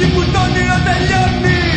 εκεί που το όνειρο τελειώνει.